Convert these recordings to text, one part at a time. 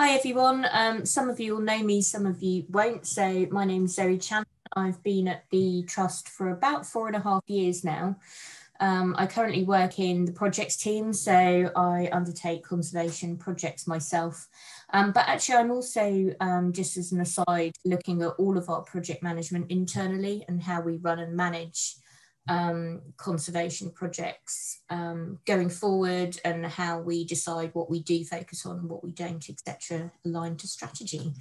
Hi everyone. Um, some of you will know me, some of you won't. So my name is Zoe Channon. I've been at the Trust for about four and a half years now. Um, I currently work in the projects team, so I undertake conservation projects myself. Um, but actually, I'm also, um, just as an aside, looking at all of our project management internally and how we run and manage um, conservation projects um, going forward and how we decide what we do focus on what we don't, etc., aligned to strategy.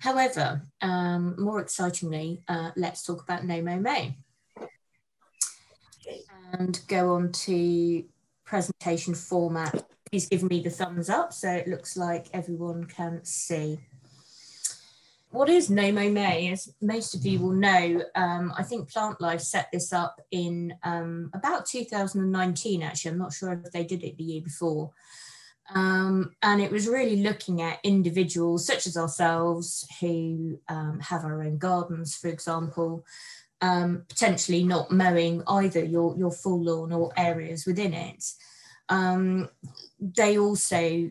However, um, more excitingly, uh, let's talk about No Mow May and go on to presentation format. Please give me the thumbs up so it looks like everyone can see what is No Mow May, as most of you will know, um, I think Plantlife set this up in um, about 2019, actually. I'm not sure if they did it the year before. Um, and it was really looking at individuals such as ourselves who um, have our own gardens, for example, um, potentially not mowing either your, your full lawn or areas within it. Um, they also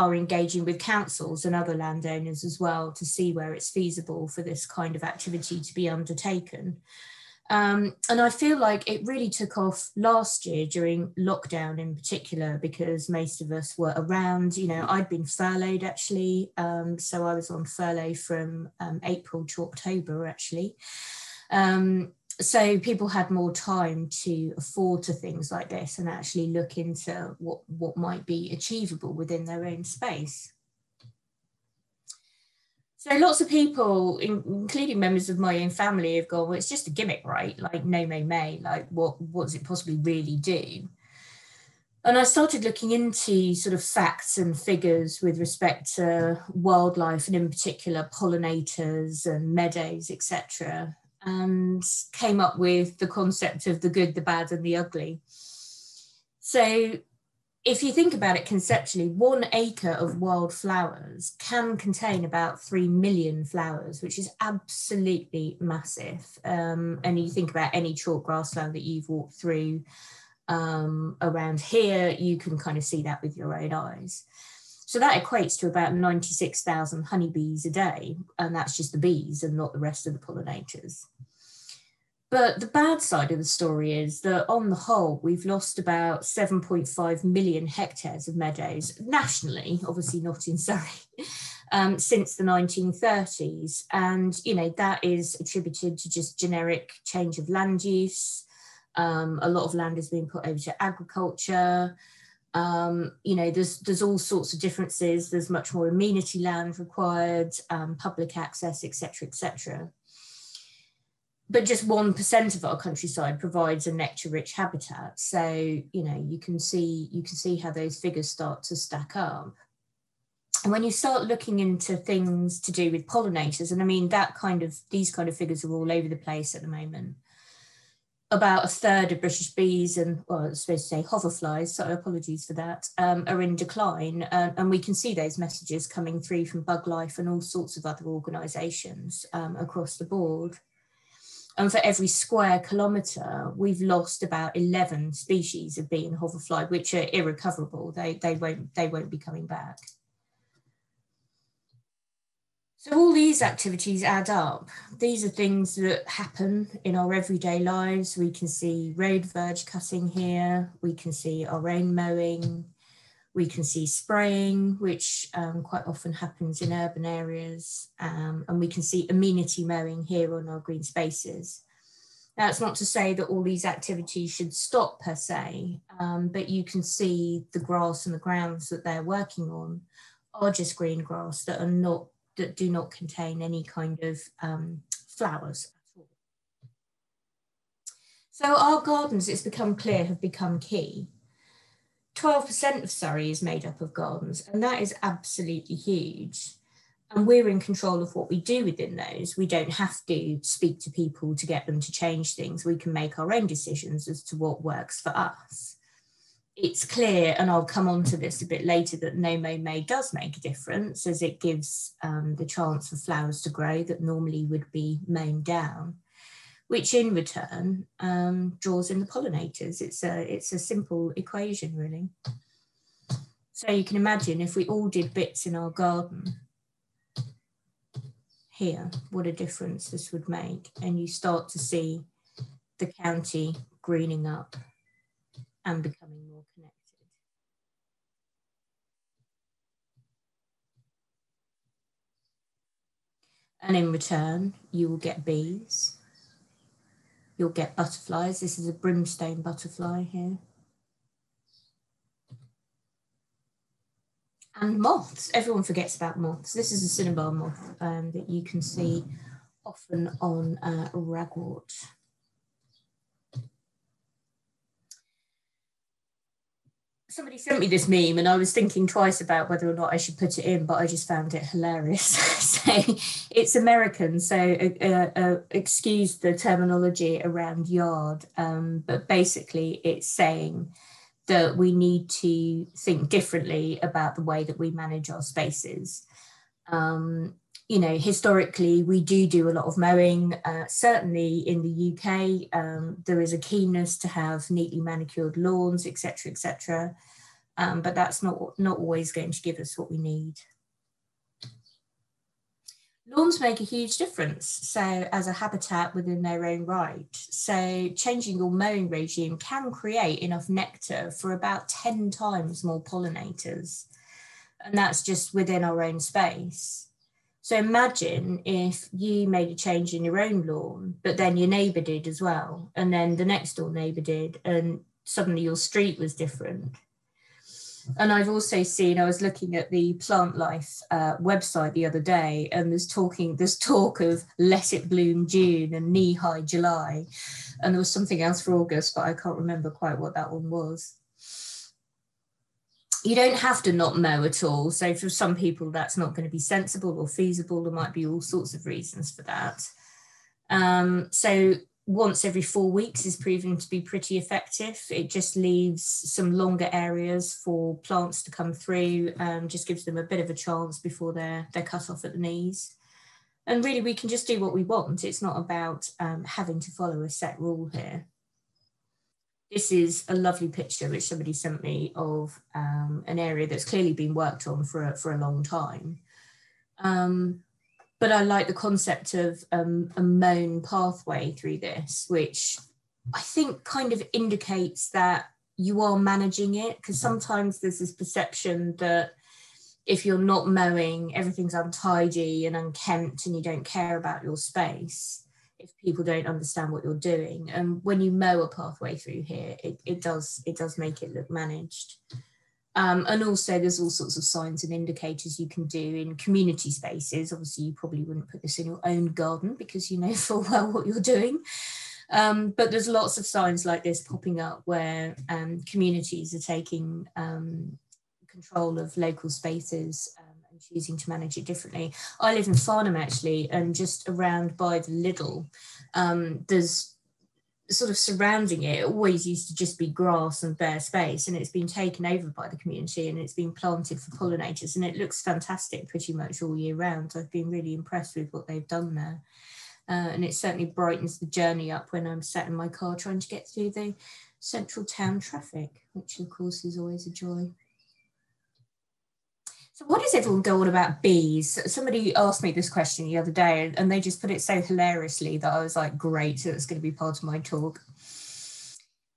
are engaging with councils and other landowners as well to see where it's feasible for this kind of activity to be undertaken. Um, and I feel like it really took off last year during lockdown in particular, because most of us were around. You know, I'd been furloughed actually. Um, so I was on furlough from um, April to October actually. Um, so people had more time to afford to things like this and actually look into what, what might be achievable within their own space. So lots of people, including members of my own family, have gone, well, it's just a gimmick, right? Like no Mow May, like what, what does it possibly really do? And I started looking into sort of facts and figures with respect to wildlife and in particular pollinators and meadows, etc and came up with the concept of the good, the bad, and the ugly. So, if you think about it conceptually, one acre of wild flowers can contain about 3 million flowers, which is absolutely massive. Um, and you think about any chalk grassland that you've walked through um, around here, you can kind of see that with your own eyes. So that equates to about 96,000 honeybees a day, and that's just the bees and not the rest of the pollinators. But the bad side of the story is that on the whole, we've lost about 7.5 million hectares of meadows nationally, obviously not in Surrey, um, since the 1930s. And, you know, that is attributed to just generic change of land use. Um, a lot of land has been put over to agriculture um, you know, there's there's all sorts of differences. There's much more amenity land required, um, public access, etc., etc. But just one percent of our countryside provides a nectar-rich habitat. So you know, you can see you can see how those figures start to stack up. And when you start looking into things to do with pollinators, and I mean that kind of these kind of figures are all over the place at the moment about a third of British bees and, well, I was supposed to say hoverflies, so apologies for that, um, are in decline. Uh, and we can see those messages coming through from Buglife and all sorts of other organisations um, across the board. And for every square kilometre, we've lost about 11 species of bee and hoverfly, which are irrecoverable. They, they, won't, they won't be coming back. So all these activities add up. These are things that happen in our everyday lives. We can see road verge cutting here. We can see our own mowing. We can see spraying, which um, quite often happens in urban areas. Um, and we can see amenity mowing here on our green spaces. That's not to say that all these activities should stop per se, um, but you can see the grass and the grounds that they're working on are just green grass that are not that do not contain any kind of um, flowers at all. So our gardens, it's become clear, have become key. 12% of Surrey is made up of gardens, and that is absolutely huge. And we're in control of what we do within those. We don't have to speak to people to get them to change things. We can make our own decisions as to what works for us it's clear, and I'll come on to this a bit later, that No Mow May does make a difference as it gives um, the chance for flowers to grow that normally would be mown down, which in return um, draws in the pollinators. It's a, it's a simple equation, really. So you can imagine if we all did bits in our garden here, what a difference this would make. And you start to see the county greening up and becoming more connected. And in return, you will get bees. You'll get butterflies. This is a brimstone butterfly here. And moths. Everyone forgets about moths. This is a cinnabar moth um, that you can see often on uh, ragwort. Somebody sent me this meme and I was thinking twice about whether or not I should put it in, but I just found it hilarious. so it's American, so uh, uh, excuse the terminology around yard, um, but basically it's saying that we need to think differently about the way that we manage our spaces. Um, you know, historically, we do do a lot of mowing. Uh, certainly in the UK, um, there is a keenness to have neatly manicured lawns, etc., etc. Um, but that's not not always going to give us what we need. Lawns make a huge difference, so as a habitat within their own right. So changing your mowing regime can create enough nectar for about 10 times more pollinators. And that's just within our own space. So imagine if you made a change in your own lawn, but then your neighbour did as well, and then the next door neighbour did, and suddenly your street was different. And I've also seen, I was looking at the Plantlife uh, website the other day, and there's talking, there's talk of let it bloom June and knee high July. And there was something else for August, but I can't remember quite what that one was you don't have to not mow at all. So for some people, that's not going to be sensible or feasible. There might be all sorts of reasons for that. Um, so once every four weeks is proving to be pretty effective. It just leaves some longer areas for plants to come through, um, just gives them a bit of a chance before they're, they're cut off at the knees. And really, we can just do what we want. It's not about um, having to follow a set rule here this is a lovely picture which somebody sent me of um, an area that's clearly been worked on for a, for a long time. Um, but I like the concept of um, a mown pathway through this, which I think kind of indicates that you are managing it because sometimes there's this perception that if you're not mowing, everything's untidy and unkempt and you don't care about your space if people don't understand what you're doing. And when you mow a pathway through here, it, it does it does make it look managed. Um, and also there's all sorts of signs and indicators you can do in community spaces. Obviously, you probably wouldn't put this in your own garden because you know full well what you're doing. Um, but there's lots of signs like this popping up where um, communities are taking um, control of local spaces choosing to manage it differently. I live in Farnham actually, and just around by the Lidl, um, there's sort of surrounding it, it always used to just be grass and bare space and it's been taken over by the community and it's been planted for pollinators and it looks fantastic pretty much all year round. I've been really impressed with what they've done there. Uh, and it certainly brightens the journey up when i'm sat in my car trying to get through the central town traffic which of course is always a joy so what does everyone go on about bees? Somebody asked me this question the other day and they just put it so hilariously that I was like, great, so it's going to be part of my talk.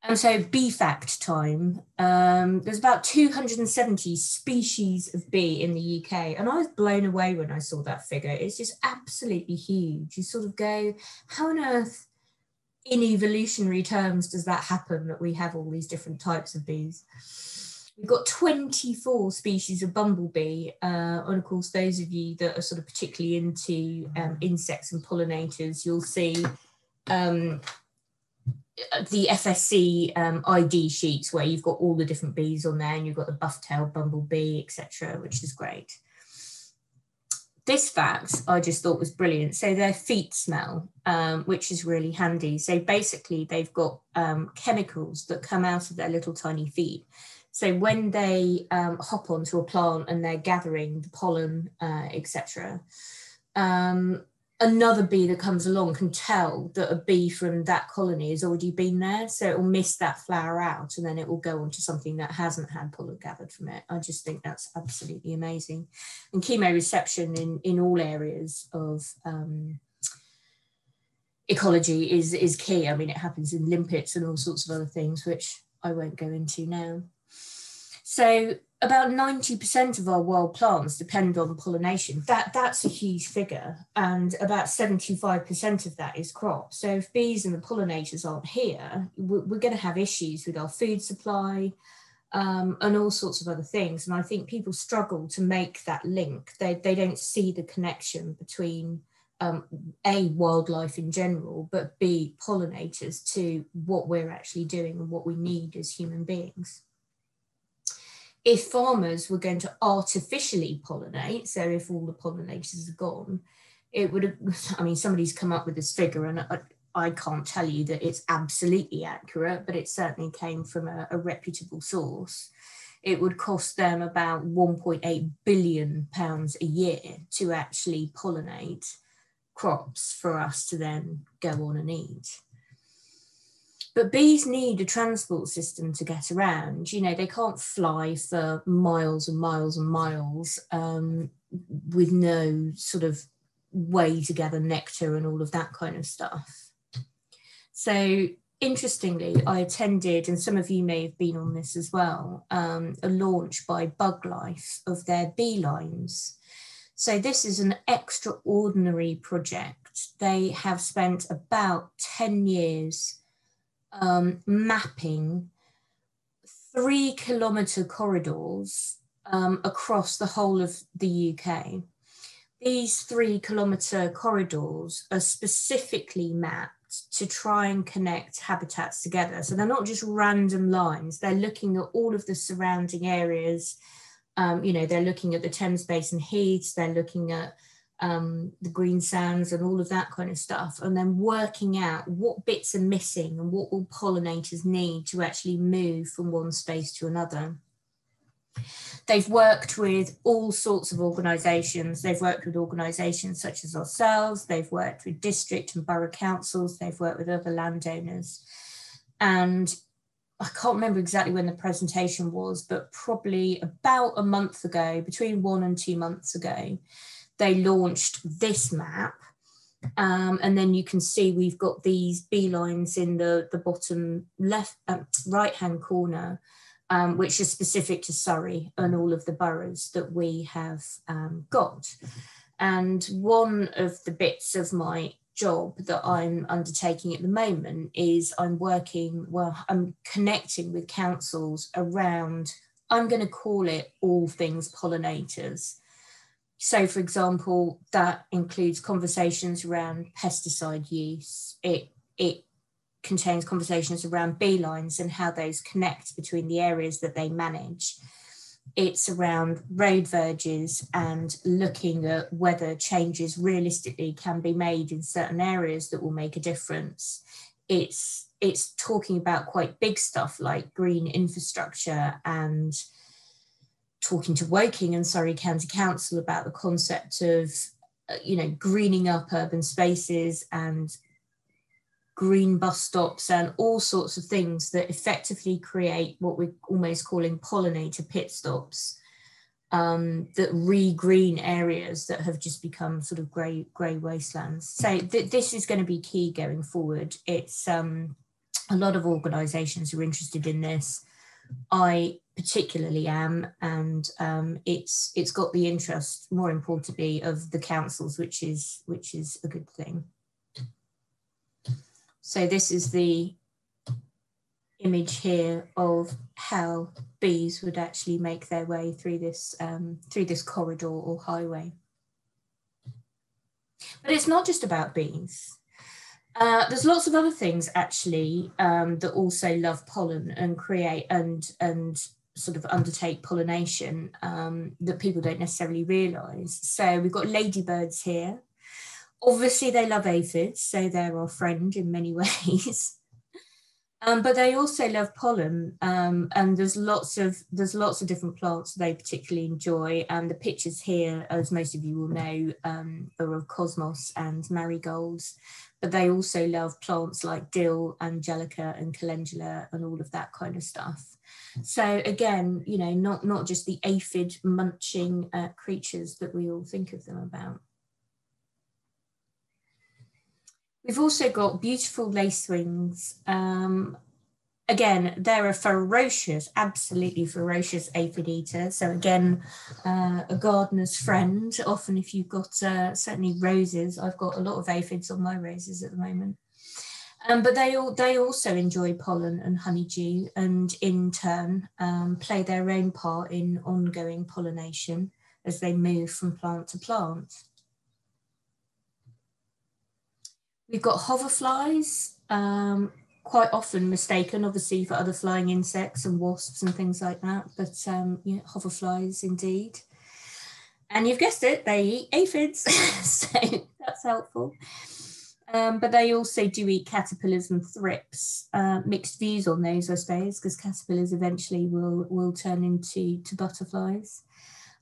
And so bee fact time, um, there's about 270 species of bee in the UK. And I was blown away when I saw that figure. It's just absolutely huge. You sort of go, how on earth in evolutionary terms does that happen that we have all these different types of bees? We've got 24 species of bumblebee. Uh, and of course, those of you that are sort of particularly into um, insects and pollinators, you'll see um, the FSC um, ID sheets where you've got all the different bees on there and you've got the buff-tailed bumblebee, etc., which is great. This fact I just thought was brilliant. So their feet smell, um, which is really handy. So basically, they've got um, chemicals that come out of their little tiny feet so when they um, hop onto a plant and they're gathering the pollen, uh, etc., um, another bee that comes along can tell that a bee from that colony has already been there. So it will miss that flower out and then it will go on to something that hasn't had pollen gathered from it. I just think that's absolutely amazing. And chemoreception in, in all areas of um, ecology is, is key. I mean, it happens in limpets and all sorts of other things, which I won't go into now. So about 90% of our wild plants depend on pollination. That, that's a huge figure. And about 75% of that is crops. So if bees and the pollinators aren't here, we're, we're going to have issues with our food supply um, and all sorts of other things. And I think people struggle to make that link. They, they don't see the connection between um, A, wildlife in general, but B, pollinators to what we're actually doing and what we need as human beings if farmers were going to artificially pollinate, so if all the pollinators are gone, it would have, I mean, somebody's come up with this figure and I, I can't tell you that it's absolutely accurate, but it certainly came from a, a reputable source. It would cost them about 1.8 billion pounds a year to actually pollinate crops for us to then go on and eat. But bees need a transport system to get around. You know, they can't fly for miles and miles and miles um, with no sort of way to gather nectar and all of that kind of stuff. So interestingly, I attended, and some of you may have been on this as well, um, a launch by Buglife of their B-Lines. So this is an extraordinary project. They have spent about 10 years um, mapping three kilometre corridors um, across the whole of the UK. These three kilometre corridors are specifically mapped to try and connect habitats together. So they're not just random lines, they're looking at all of the surrounding areas. Um, you know, they're looking at the Thames Basin heaths, they're looking at um, the Greensand and all of that kind of stuff, and then working out what bits are missing and what will pollinators need to actually move from one space to another. They've worked with all sorts of organisations. They've worked with organisations such as ourselves. They've worked with district and borough councils. They've worked with other landowners. And I can't remember exactly when the presentation was, but probably about a month ago, between one and two months ago, they launched this map. Um, and then you can see we've got these B-Lines in the, the bottom left, um, right hand corner, um, which is specific to Surrey and all of the boroughs that we have um, got. And one of the bits of my job that I'm undertaking at the moment is I'm working, well, I'm connecting with councils around, I'm going to call it all things pollinators. So, for example, that includes conversations around pesticide use. It, it contains conversations around B-Lines and how those connect between the areas that they manage. It's around road verges and looking at whether changes realistically can be made in certain areas that will make a difference. It's it's talking about quite big stuff like green infrastructure and talking to Woking and Surrey County Council about the concept of, uh, you know, greening up urban spaces and green bus stops and all sorts of things that effectively create what we're almost calling pollinator pit stops um, that re-green areas that have just become sort of grey grey wastelands. So th this is going to be key going forward. It's um, a lot of organisations who are interested in this. I particularly am, and um, it's it's got the interest, more importantly, of the councils, which is which is a good thing. So this is the image here of how bees would actually make their way through this um, through this corridor or highway. But it's not just about bees. Uh, there's lots of other things actually um, that also love pollen and create and and sort of undertake pollination um, that people don't necessarily realise. So we've got ladybirds here. Obviously, they love aphids, so they're our friend in many ways. Um, but they also love pollen, um, and there's lots of there's lots of different plants they particularly enjoy. And the pictures here, as most of you will know, um, are of cosmos and marigolds. But they also love plants like dill, angelica, and calendula, and all of that kind of stuff. So again, you know, not not just the aphid munching uh, creatures that we all think of them about. We've also got beautiful lacewings. Um, again, they're a ferocious, absolutely ferocious aphid eater. So again, uh, a gardener's friend. Often if you've got uh, certainly roses, I've got a lot of aphids on my roses at the moment. Um, but they all they also enjoy pollen and honeydew, and in turn um, play their own part in ongoing pollination as they move from plant to plant. We've got hoverflies, um, quite often mistaken, obviously, for other flying insects and wasps and things like that. But um, yeah, hoverflies indeed. And you've guessed it, they eat aphids, so that's helpful. Um, but they also do eat caterpillars and thrips. Uh, mixed views on those, I suppose, because caterpillars eventually will will turn into to butterflies.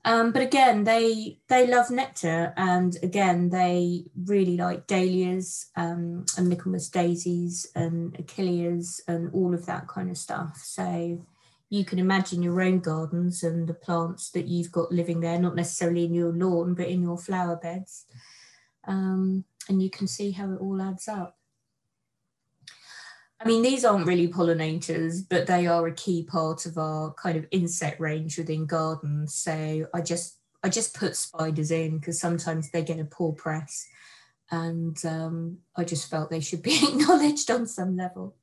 Um, but again, they they love nectar, and again, they really like dahlias um, and Michaelmas daisies and achilleas and all of that kind of stuff. So you can imagine your own gardens and the plants that you've got living there, not necessarily in your lawn, but in your flower beds, um, and you can see how it all adds up. I mean, these aren't really pollinators, but they are a key part of our kind of insect range within gardens. So I just I just put spiders in because sometimes they get a poor press, and um, I just felt they should be acknowledged on some level.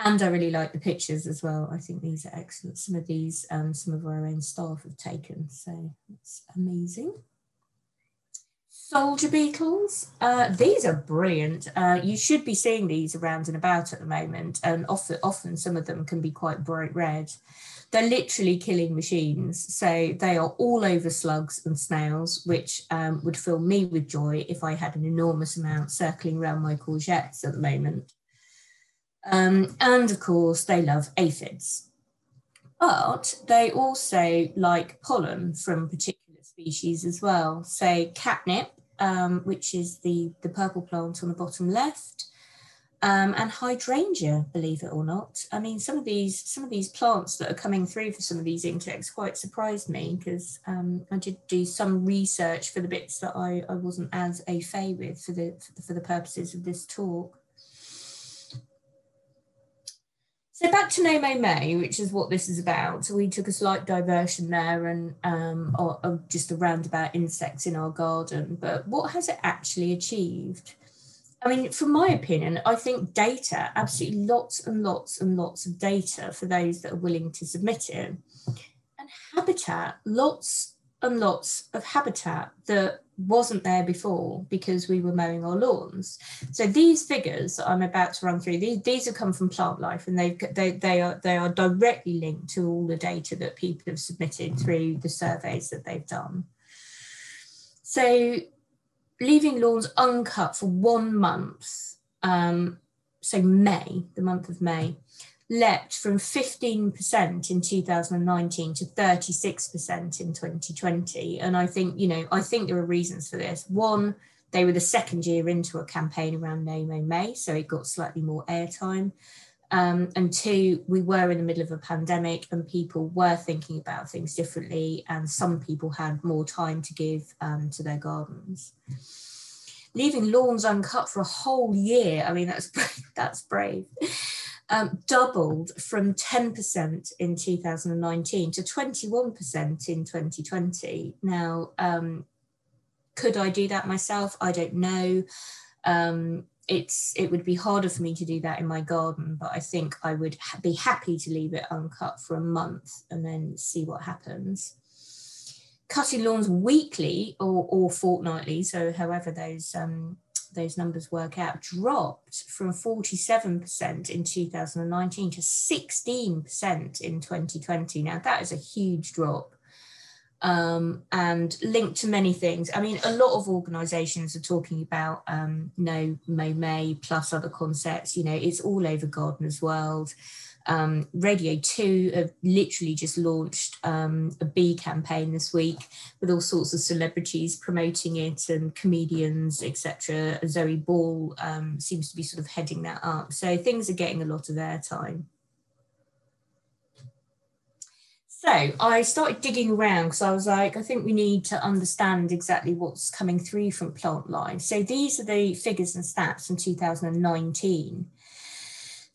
And I really like the pictures as well. I think these are excellent. Some of these, um, some of our own staff have taken, so it's amazing soldier beetles. Uh, these are brilliant. Uh, you should be seeing these around and about at the moment, and often, often some of them can be quite bright red. They're literally killing machines. So they are all over slugs and snails, which um, would fill me with joy if I had an enormous amount circling around my courgettes at the moment. Um, and of course, they love aphids. But they also like pollen from particular species as well. So catnip um, which is the, the purple plant on the bottom left, um, and hydrangea, believe it or not. I mean, some of these some of these plants that are coming through for some of these insects quite surprised me because um, I did do some research for the bits that I, I wasn't as a fay with for the, for the for the purposes of this talk. So back to No Mow May, which is what this is about. So we took a slight diversion there and um, or, or just a roundabout insects in our garden. But what has it actually achieved? I mean, from my opinion, I think data, absolutely lots and lots and lots of data for those that are willing to submit it. And habitat, lots and lots of habitat that wasn't there before because we were mowing our lawns. So these figures I'm about to run through, these, these have come from Plantlife and they they, they, are, they are directly linked to all the data that people have submitted through the surveys that they've done. So leaving lawns uncut for one month, um, so May, the month of May, leapt from 15% in 2019 to 36% in 2020. And I think, you know, I think there are reasons for this. One, they were the second year into a campaign around No May, so it got slightly more airtime. Um, and two, we were in the middle of a pandemic and people were thinking about things differently, and some people had more time to give um, to their gardens. Leaving lawns uncut for a whole year, I mean, that's that's brave um, doubled from 10% in 2019 to 21% in 2020. Now, um, could I do that myself? I don't know. Um, it's it would be harder for me to do that in my garden, but I think I would ha be happy to leave it uncut for a month and then see what happens. Cutting lawns weekly or, or fortnightly, so however those um, those numbers work out, dropped from 47% in 2019 to 16% in 2020. Now, that is a huge drop. um, and linked to many things. I mean, a lot of organisations are talking about um, no Mow May plus other concepts. You know, it's all over Gardener's World. Um, Radio 2 have literally just launched um, a bee campaign this week with all sorts of celebrities promoting it and comedians, etc. Zoe Ball um, seems to be sort of heading that up. So things are getting a lot of airtime. So I started digging around because I was like, I think we need to understand exactly what's coming through from Plantlife. So these are the figures and stats from 2019.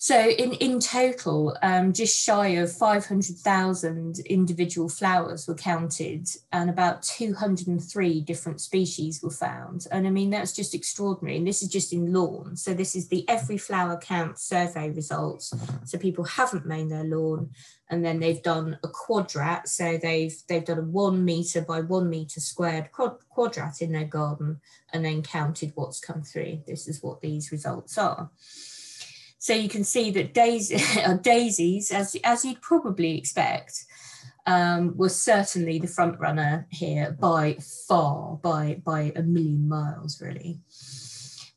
So in, in total, um, just shy of 500,000 individual flowers were counted and about 203 different species were found. And I mean, that's just extraordinary. And this is just in lawn. So this is the every flower count survey results. So people haven't mown their lawn and then they've done a quadrat. So they've, they've done a one meter by one meter squared quadrat in their garden and then counted what's come through. This is what these results are. So you can see that daisy, daisies, as, as you'd probably expect, um, certainly the front runner here by far, by, by a million miles, really.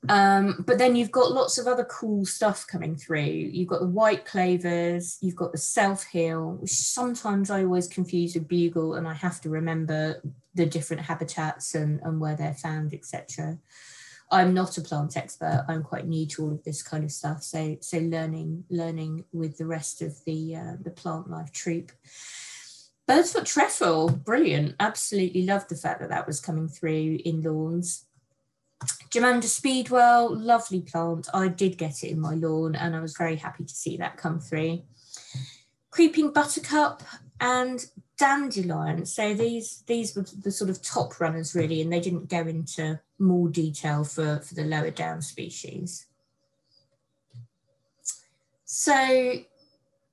Um, but then you've got lots of other cool stuff coming through. You've got the white clovers, you've got the self heal, which sometimes I always confuse with bugle, and I have to remember the different habitats and, and where they're found, etc. I'm not a plant expert. I'm quite new to all of this kind of stuff. So so learning learning with the rest of the uh, the Plantlife troop. Bird's foot trefoil, brilliant. Absolutely loved the fact that that was coming through in lawns. Germander Speedwell, lovely plant. I did get it in my lawn and I was very happy to see that come through. Creeping Buttercup and dandelion. So these these were the sort of top runners really, and they didn't go into more detail for, for the lower down species. So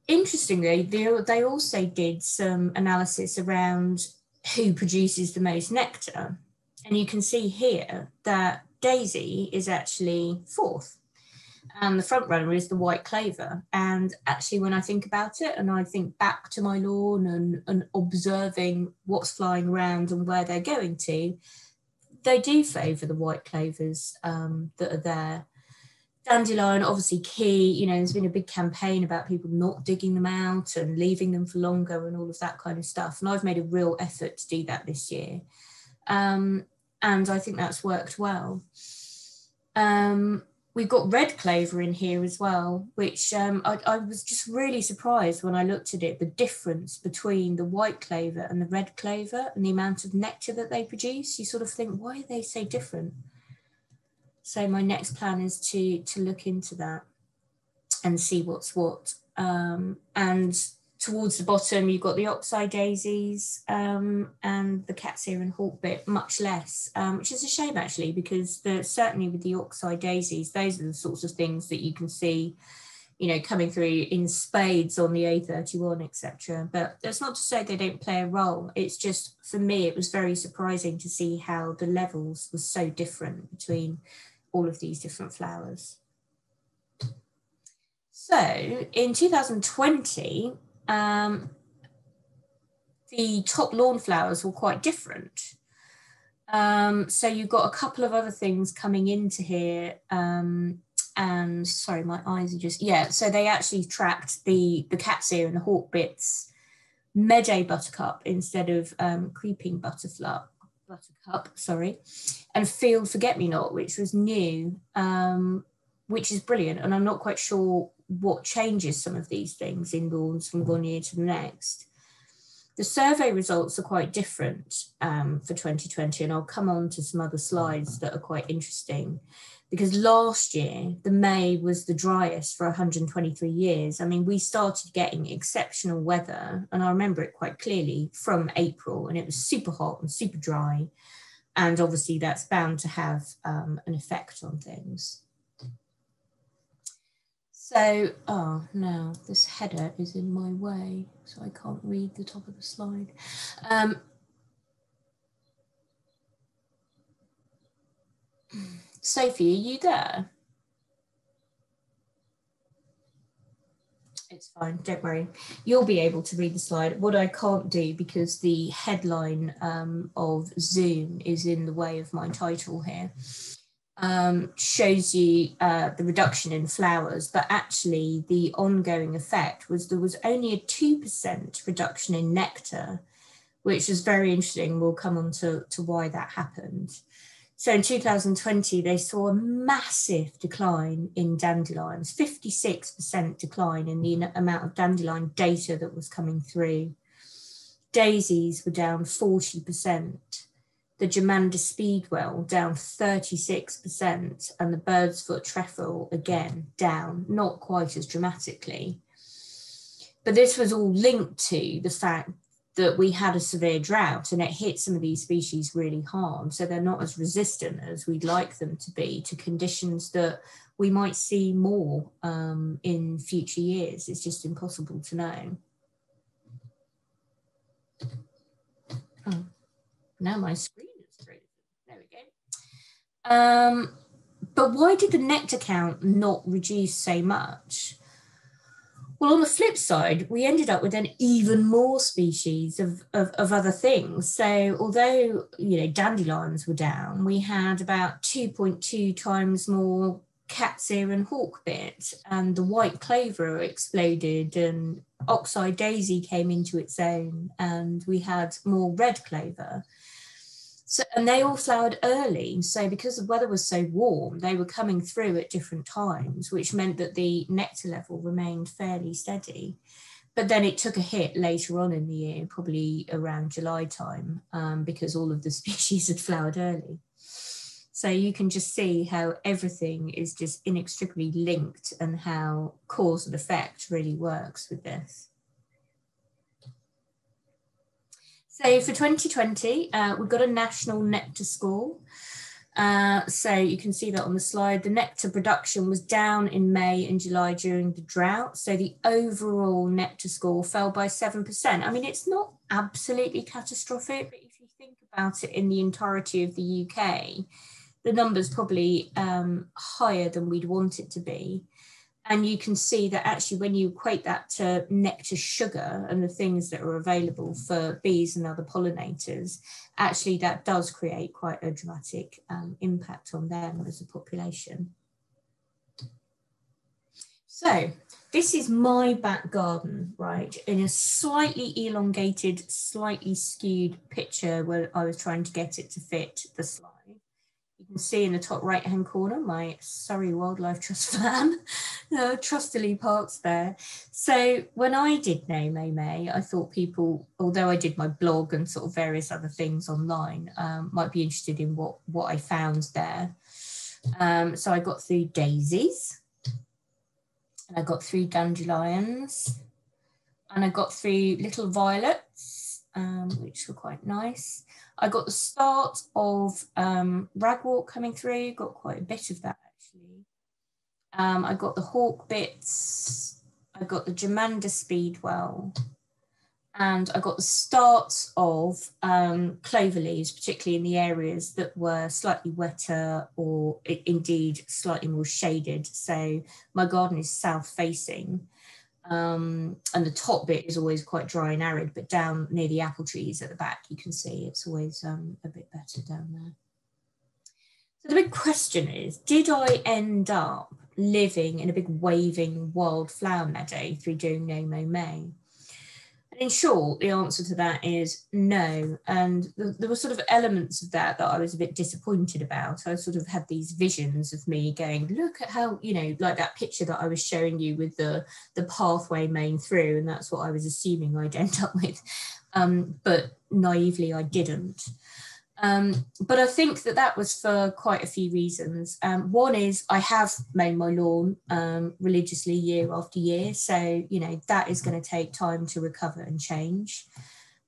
interestingly, they, they also did some analysis around who produces the most nectar. And you can see here that Daisy is actually fourth and the front runner is the white clover. And actually, when I think about it and I think back to my lawn and, and observing what's flying around and where they're going to, they do favour the white clovers um, that are there. Dandelion, obviously key, you know, there's been a big campaign about people not digging them out and leaving them for longer and all of that kind of stuff. And I've made a real effort to do that this year. Um, and I think that's worked well. Um, we've got red clover in here as well, which um, I, I, was just really surprised when I looked at it, the difference between the white clover and the red clover and the amount of nectar that they produce. You sort of think, why are they so different? So my next plan is to, to look into that and see what's what. Um, and towards the bottom, you've got the oxeye daisies um, and the cat's ear and hawkbit, much less, um, which is a shame actually, because the, certainly with the oxeye daisies, those are the sorts of things that you can see, you know, coming through in spades on the A31, etc. But that's not to say they don't play a role. It's just for me, it was very surprising to see how the levels were so different between all of these different flowers. So in 2020, um, the top lawn flowers were quite different. Um, so you've got a couple of other things coming into here. Um, and sorry, my eyes are just, yeah. So they actually tracked the, the cat's ear and the hawk bits, meadow buttercup instead of um, creeping butterfly, buttercup, sorry, and field forget me not, which was new, um, which is brilliant. And I'm not quite sure what changes some of these things in lawns from one year to the next. The survey results are quite different um, for 2020, and I'll come on to some other slides that are quite interesting. Because last year, the May was the driest for 123 years. I mean, we started getting exceptional weather, and I remember it quite clearly from April, and it was super hot and super dry. And obviously, that's bound to have um, an effect on things. So, oh no, this header is in my way, so I can't read the top of the slide. Um, Sophie, are you there? It's fine. Don't worry. You'll be able to read the slide. What I can't do because the headline um, of Zoom is in the way of my title here um, shows you uh, the reduction in flowers, but actually the ongoing effect was there was only a 2% reduction in nectar, which is very interesting. We'll come on to, to why that happened. So in 2020, they saw a massive decline in dandelions, 56% decline in the amount of dandelion data that was coming through. Daisies were down 40% the Germander Speedwell down 36%, and the Bird's Foot Trefoil again down, not quite as dramatically. But this was all linked to the fact that we had a severe drought and it hit some of these species really hard. So they're not as resistant as we'd like them to be to conditions that we might see more um, in future years. It's just impossible to know. Oh, now my screen is through. There we go. Um, but why did the net account not reduce so much? Well, on the flip side, we ended up with an even more species of, of, of, other things. So, although you know dandelions were down, we had about 2.2 times more cat's ear and hawkbit, and the white clover exploded, and oxeye daisy came into its own, and we had more red clover. So, and they all flowered early. So, because the weather was so warm, they were coming through at different times, which meant that the nectar level remained fairly steady. But then it took a hit later on in the year, probably around July time, um, because all of the species had flowered early. So you can just see how everything is just inextricably linked and how cause and effect really works with this. So for 2020, uh, we've got a national nectar score. Uh, so you can see that on the slide. The nectar production was down in May and July during the drought. So the overall nectar score fell by 7%. I mean, it's not absolutely catastrophic, but if you think about it in the entirety of the UK, the number's probably um, higher than we'd want it to be. And you can see that actually, when you equate that to nectar sugar and the things that are available for bees and other pollinators, actually, that does create quite a dramatic um, impact on them as a population. So, this is my back garden, right, in a slightly elongated, slightly skewed picture where I was trying to get it to fit the slide. You can see in the top right hand corner my Surrey Wildlife Trust fan, uh, Trustily Parks there. So when I did No Mow May, I thought people, although I did my blog and sort of various other things online, um, might be interested in what, what I found there. Um, so I got through daisies, and I got through dandelions, and I got through little violets, um, which were quite nice. I got the start of um, ragwort coming through, got quite a bit of that actually. Um, I got the hawk bits, I got the Germander Speedwell, and I got the start of um, clover leaves, particularly in the areas that were slightly wetter or indeed slightly more shaded. So my garden is south facing. Um, and the top bit is always quite dry and arid, but down near the apple trees at the back, you can see it's always um, a bit better down there. So the big question is, did I end up living in a big waving wildflower meadow through doing No May? And in short, the answer to that is no. And there were sort of elements of that that I was a bit disappointed about. I sort of had these visions of me going, look at how, you know, like that picture that I was showing you with the, the pathway main through. And that's what I was assuming I'd end up with. Um, but naively, I didn't. Um, but I think that that was for quite a few reasons. Um, one is I have mown my lawn um, religiously year after year. So, you know, that is going to take time to recover and change.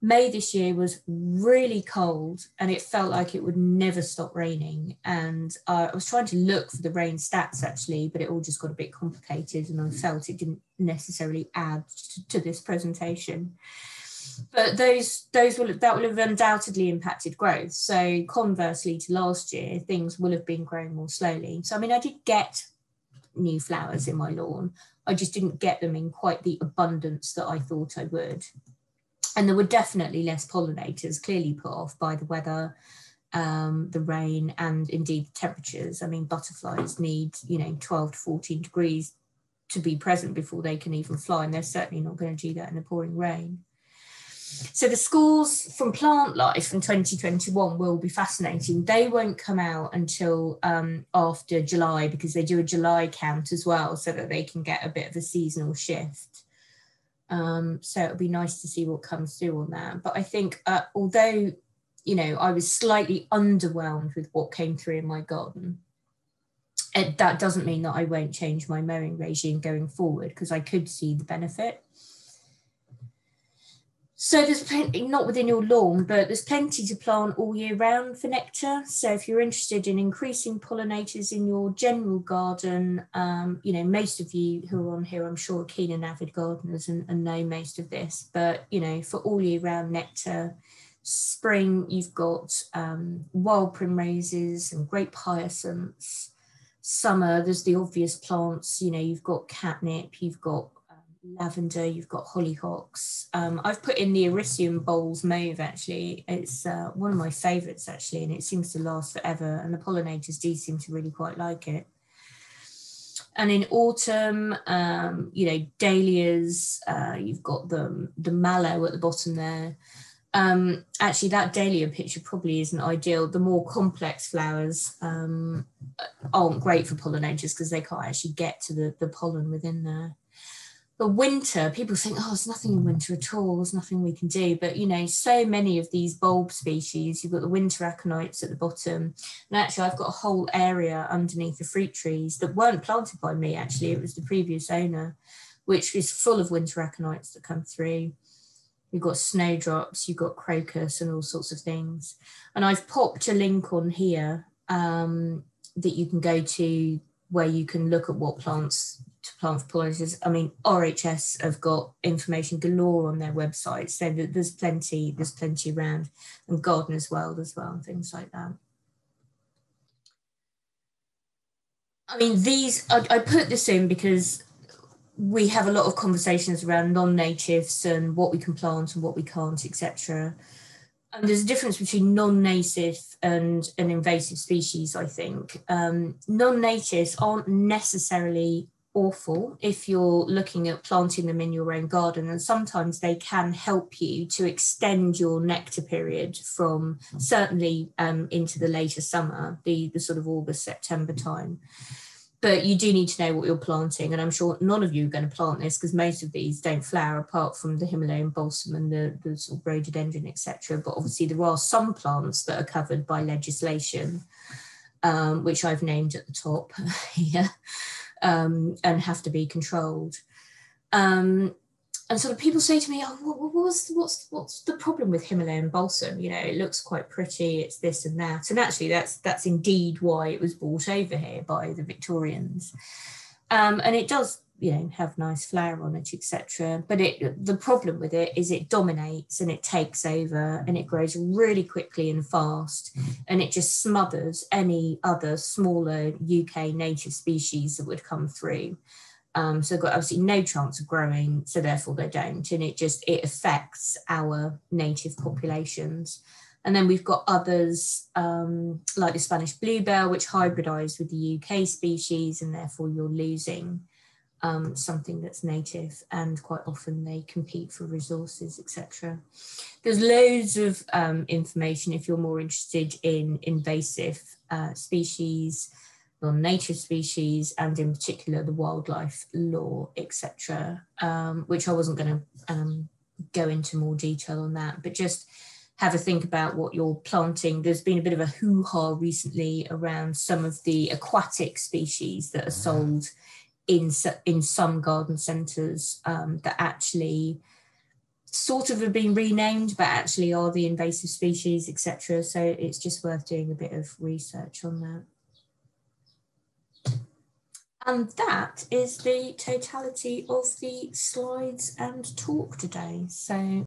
May this year was really cold and it felt like it would never stop raining. And uh, I was trying to look for the rain stats actually, but it all just got a bit complicated and I felt it didn't necessarily add to, to this presentation but those those will that will have undoubtedly impacted growth. So conversely to last year, things will have been growing more slowly. So I mean, I did get new flowers in my lawn. I just didn't get them in quite the abundance that I thought I would. And there were definitely less pollinators, clearly put off by the weather, um, the rain, and indeed temperatures. I mean, butterflies need, you know, 12 to 14 degrees to be present before they can even fly, and they're certainly not going to do that in the pouring rain. So the schools from Plantlife in 2021 will be fascinating. They won't come out until um, after July because they do a July count as well, so that they can get a bit of a seasonal shift. Um, so it'll be nice to see what comes through on that. But I think uh, although you know I was slightly underwhelmed with what came through in my garden, it, that doesn't mean that I won't change my mowing regime going forward because I could see the benefit. So there's plenty, not within your lawn, but there's plenty to plant all year round for nectar. So if you're interested in increasing pollinators in your general garden, um, you know, most of you who are on here, I'm sure are keen and avid gardeners and, and know most of this, but you know, for all year round nectar, spring, you've got um, wild primroses and grape hyacinths. Summer, there's the obvious plants, you know, you've got catnip, you've got lavender, you've got hollyhocks. Um, I've put in the Erysimum Bowles mauve actually. It's uh, one of my favourites actually, and it seems to last forever. And the pollinators do seem to really quite like it. And in autumn, um, you know, dahlias, uh, you've got the, the mallow at the bottom there. Um, actually, that dahlia picture probably isn't ideal. The more complex flowers um, aren't great for pollinators because they can't actually get to the, the pollen within there the winter, people think, oh, there's nothing in winter at all, there's nothing we can do. But you know, so many of these bulb species, you've got the winter aconites at the bottom. And actually, I've got a whole area underneath the fruit trees that weren't planted by me, actually, it was the previous owner, which is full of winter aconites that come through. You've got snowdrops, you've got crocus, and all sorts of things. And I've popped a link on here um, that you can go to where you can look at what plants plant. I mean, RHS have got information galore on their website, so there's plenty, there's plenty around, and Gardeners World as well, and things like that. I mean, these I, I put this in because we have a lot of conversations around non-natives and what we can plant and what we can't, etc. And there's a difference between non-native and an invasive species, I think. Um, non-natives aren't necessarily awful if you're looking at planting them in your own garden and sometimes they can help you to extend your nectar period from certainly um, into the later summer the, the sort of august september time. But you do need to know what you're planting and i'm sure none of you are going to plant this because most of these don't flower apart from the himalayan balsam and the, the sort of rhododendron etc but obviously there are some plants that are covered by legislation um, which i've named at the top here um, and have to be controlled. Um, and sort of people say to me, "Oh, what, what's what's what's the problem with Himalayan balsam? You know, it looks quite pretty. It's this and that." And actually, that's that's indeed why it was brought over here by the Victorians. Um, and it does you know have nice flower on it etc but it the problem with it is it dominates and it takes over and it grows really quickly and fast mm. and it just smothers any other smaller uk native species that would come through. Um, so got absolutely no chance of growing so therefore they don't. And it just it affects our native populations. And then we've got others um, like the Spanish bluebell, which hybridize with the UK species, and therefore you're losing um, something that's native and quite often they compete for resources, etc. There's loads of um, information if you're more interested in invasive uh, species, non-native species, and in particular the wildlife law, etc., um, which I wasn't going to um, go into more detail on that, but just have a think about what you're planting. There's been a bit of a hoo-ha recently around some of the aquatic species that are sold in in some garden centres um, that actually sort of have been renamed, but actually are the invasive species, etc. So it's just worth doing a bit of research on that. And that is the totality of the slides and talk today. So